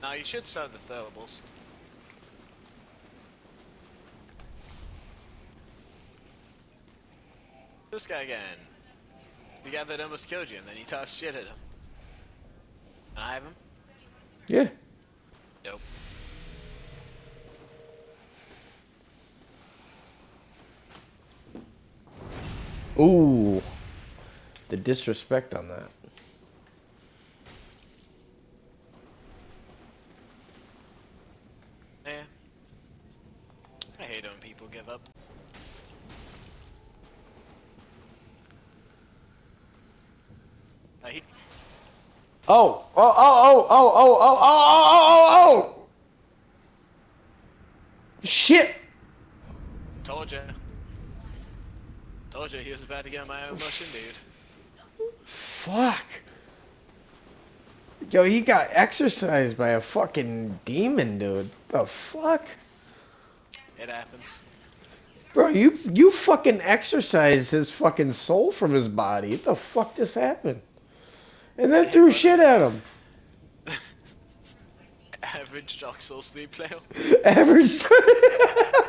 Now you should start the throwables. This guy again. The guy that almost killed you and then you tossed shit at him. Can I have him? Yeah. Nope. Ooh. The disrespect on that. Yeah. I hate when people give up. I Oh, oh, oh, oh, oh, oh, oh, oh, oh, oh, oh! Shit! Told ya. Told ya he was about to get my own motion, dude. Fuck. Yo, he got exorcised by a fucking demon, dude. The fuck? It happens. Bro, you you fucking exorcised his fucking soul from his body. What the fuck just happened? And then threw shit at him. Average Dark Souls 3 player. Average.